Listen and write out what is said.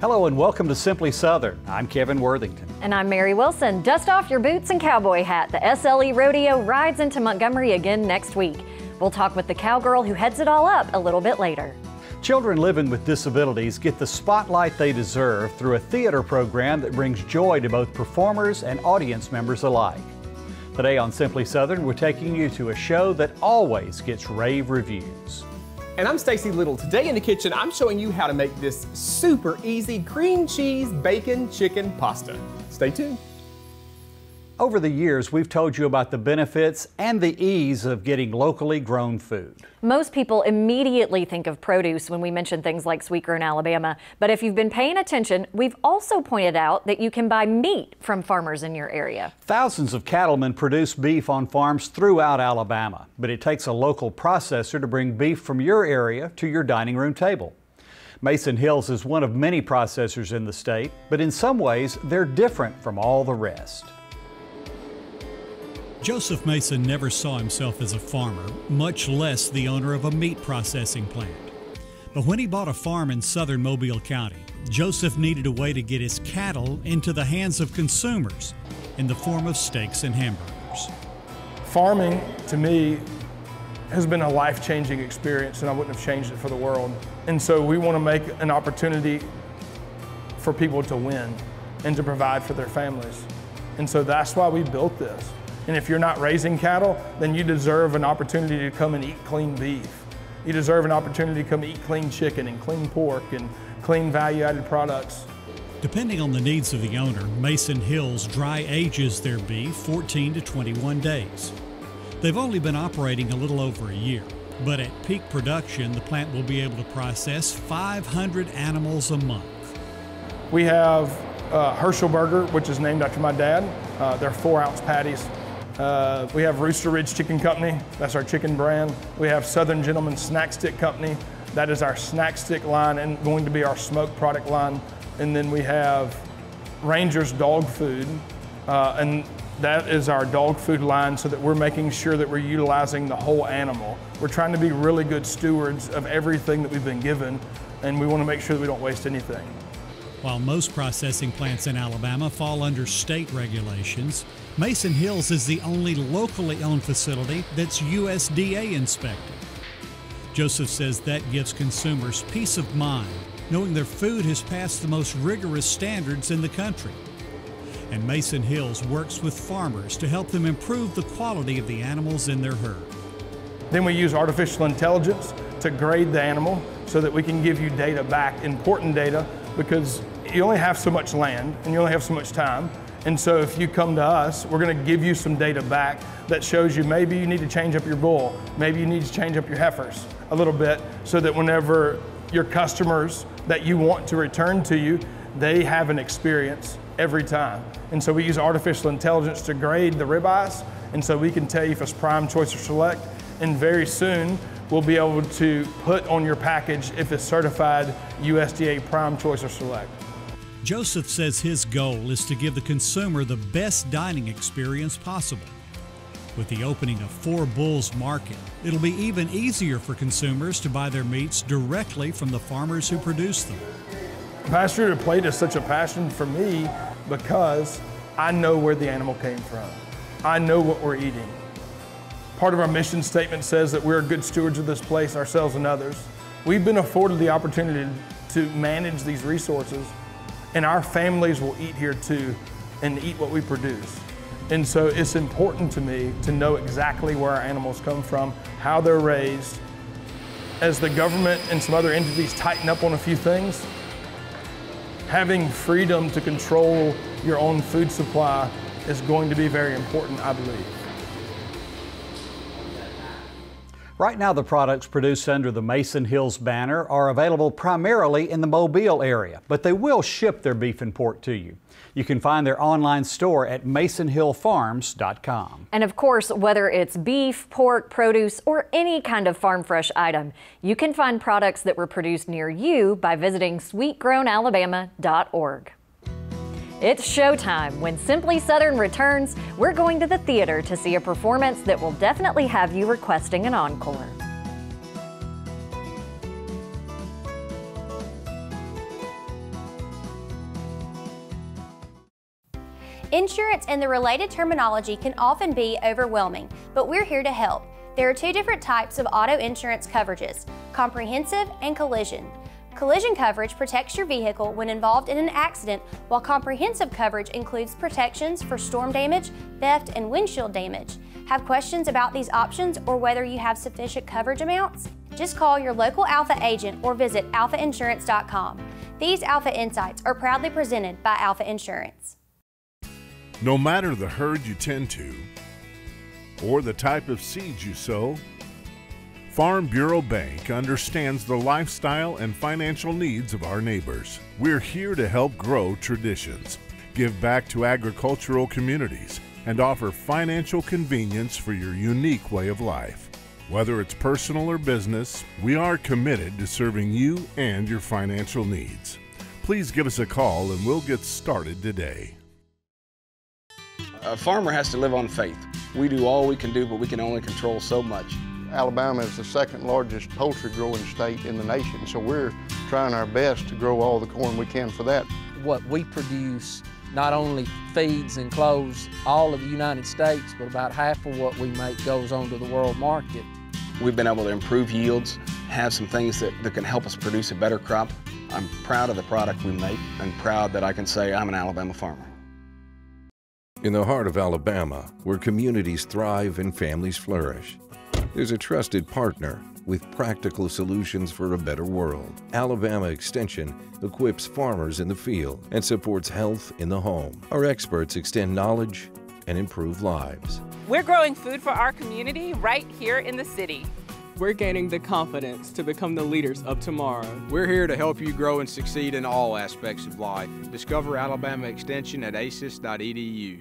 Hello and welcome to Simply Southern. I'm Kevin Worthington. And I'm Mary Wilson. Dust off your boots and cowboy hat. The SLE Rodeo rides into Montgomery again next week. We'll talk with the cowgirl who heads it all up a little bit later. Children living with disabilities get the spotlight they deserve through a theater program that brings joy to both performers and audience members alike. Today on Simply Southern, we're taking you to a show that always gets rave reviews. And I'm Stacy Little. Today in the kitchen, I'm showing you how to make this super easy cream cheese bacon chicken pasta. Stay tuned. Over the years, we've told you about the benefits and the ease of getting locally grown food. Most people immediately think of produce when we mention things like Sweet Grown Alabama. But if you've been paying attention, we've also pointed out that you can buy meat from farmers in your area. Thousands of cattlemen produce beef on farms throughout Alabama, but it takes a local processor to bring beef from your area to your dining room table. Mason Hills is one of many processors in the state, but in some ways, they're different from all the rest. Joseph Mason never saw himself as a farmer, much less the owner of a meat processing plant. But when he bought a farm in southern Mobile County, Joseph needed a way to get his cattle into the hands of consumers in the form of steaks and hamburgers. Farming, to me, has been a life changing experience, and I wouldn't have changed it for the world. And so we want to make an opportunity for people to win and to provide for their families. And so that's why we built this. And if you're not raising cattle, then you deserve an opportunity to come and eat clean beef. You deserve an opportunity to come eat clean chicken and clean pork and clean value added products. Depending on the needs of the owner, Mason Hills dry ages their beef 14 to 21 days. They've only been operating a little over a year, but at peak production, the plant will be able to process 500 animals a month. We have uh, Herschel Burger, which is named after my dad. Uh, they're four ounce patties. Uh, we have Rooster Ridge Chicken Company, that's our chicken brand. We have Southern Gentleman Snack Stick Company, that is our snack stick line and going to be our smoked product line. And then we have Rangers Dog Food, uh, and that is our dog food line so that we're making sure that we're utilizing the whole animal. We're trying to be really good stewards of everything that we've been given, and we want to make sure that we don't waste anything. While most processing plants in Alabama fall under state regulations, Mason Hills is the only locally owned facility that's USDA inspected. Joseph says that gives consumers peace of mind knowing their food has passed the most rigorous standards in the country. And Mason Hills works with farmers to help them improve the quality of the animals in their herd. Then we use artificial intelligence to grade the animal so that we can give you data back, important data, because you only have so much land and you only have so much time. And so if you come to us, we're going to give you some data back that shows you maybe you need to change up your bull, maybe you need to change up your heifers a little bit so that whenever your customers that you want to return to you, they have an experience every time. And so we use artificial intelligence to grade the ribeyes, and so we can tell you if it's prime, choice, or select. And very soon, we'll be able to put on your package if it's certified USDA prime, choice, or select. Joseph says his goal is to give the consumer the best dining experience possible. With the opening of Four Bulls Market, it'll be even easier for consumers to buy their meats directly from the farmers who produce them. Pasture to Plate is such a passion for me because I know where the animal came from. I know what we're eating. Part of our mission statement says that we're good stewards of this place, ourselves and others. We've been afforded the opportunity to manage these resources and our families will eat here too and eat what we produce. And so it's important to me to know exactly where our animals come from, how they're raised. As the government and some other entities tighten up on a few things, having freedom to control your own food supply is going to be very important, I believe. Right now, the products produced under the Mason Hills banner are available primarily in the Mobile area, but they will ship their beef and pork to you. You can find their online store at masonhillfarms.com. And of course, whether it's beef, pork, produce, or any kind of farm fresh item, you can find products that were produced near you by visiting sweetgrownalabama.org. It's showtime. When Simply Southern returns, we're going to the theater to see a performance that will definitely have you requesting an encore. Insurance and the related terminology can often be overwhelming, but we're here to help. There are two different types of auto insurance coverages, comprehensive and collision. Collision coverage protects your vehicle when involved in an accident, while comprehensive coverage includes protections for storm damage, theft, and windshield damage. Have questions about these options or whether you have sufficient coverage amounts? Just call your local Alfa agent or visit alfainsurance.com. These Alfa Insights are proudly presented by Alfa Insurance. No matter the herd you tend to, or the type of seeds you sow, Farm Bureau Bank understands the lifestyle and financial needs of our neighbors. We're here to help grow traditions, give back to agricultural communities, and offer financial convenience for your unique way of life. Whether it's personal or business, we are committed to serving you and your financial needs. Please give us a call and we'll get started today. A farmer has to live on faith. We do all we can do, but we can only control so much. Alabama is the second largest poultry growing state in the nation, so we're trying our best to grow all the corn we can for that. What we produce not only feeds and clothes all of the United States, but about half of what we make goes on to the world market. We've been able to improve yields, have some things that, that can help us produce a better crop. I'm proud of the product we make and proud that I can say I'm an Alabama farmer. In the heart of Alabama, where communities thrive and families flourish, there's a trusted partner with practical solutions for a better world. Alabama Extension equips farmers in the field and supports health in the home. Our experts extend knowledge and improve lives. We're growing food for our community right here in the city. We're gaining the confidence to become the leaders of tomorrow. We're here to help you grow and succeed in all aspects of life. Discover Alabama Extension at aces.edu.